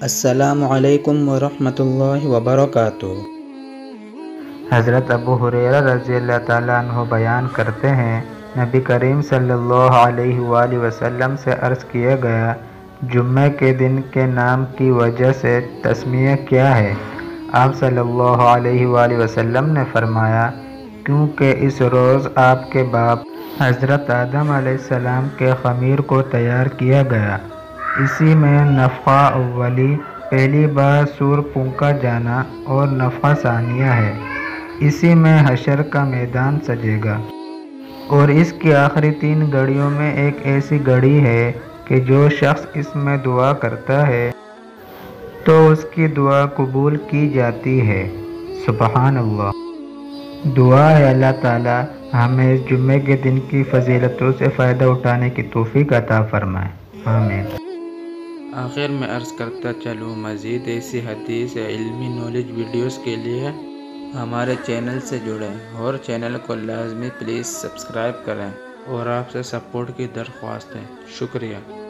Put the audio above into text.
السلام علیکم ورحمۃ اللہ وبرکاتہ۔ حضرت ابو حریرہ رضی اللہ تعالیٰ عنہ بیان کرتے ہیں، نبی کریم صلی اللہ علیہ وآلہ وسلم سے عرض کیا گیا، جمعہ کے دن کے نام کی وجہ سے تسمیہ کیا ہے؟ آپ صلی اللہ علیہ وآلہ وسلم نے فرمایا، کیونکہ اس روز آپ کے باپ حضرت آدم علیہ السلام کے خمیر کو تیار کیا گیا۔ اسی میں نفخہ اولی، پہلی بار سور پھونکا جانا اور نفخہ ثانیہ ہے۔ اسی میں حشر کا میدان سجے گا۔ اور اس کی آخری تین گھڑیوں میں ایک ایسی گھڑی ہے کہ جو شخص اس میں دعا کرتا ہے، تو اس کی دعا قبول کی جاتی ہے۔ سبحان اللہ۔ دعا ہے اللہ تعالی ہمیں اس جمعے کے دن کی فضیلتوں سے فائدہ اٹھانے کی توفیق عطا فرمائے۔ آمین۔ آخر میں عرض کرتا چلوں، مزید ایسی حدیث یا علمی نالج ویڈیوز کے لیے ہمارے چینل سے جڑیں اور چینل کو لازمی پلیز سبسکرائب کریں اور آپ سے سپورٹ کی درخواست ہے۔ شکریہ۔